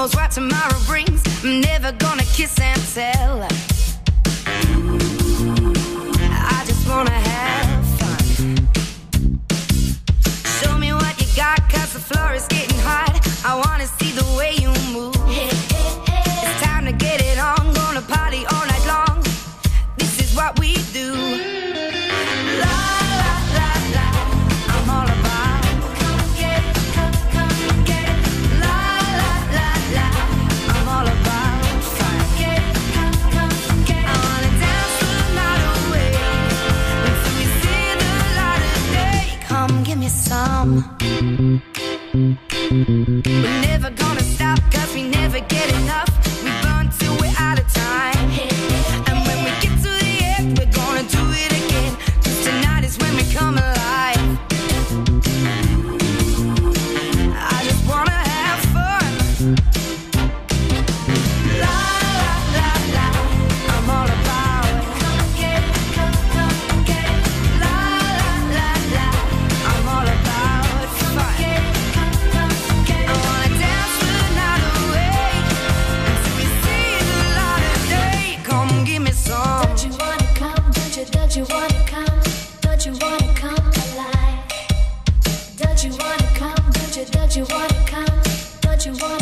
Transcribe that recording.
knows what tomorrow brings. I'm never gonna kiss and tell. I just wanna have fun. Show me what you got, cause the floor is getting hot. I wanna see the way you move. It's time to get it on, gonna party all night long. This is what we do. mom. We're never gonna stop, cause we never get. Don't you wanna come? Don't you wanna come? Don't you wanna?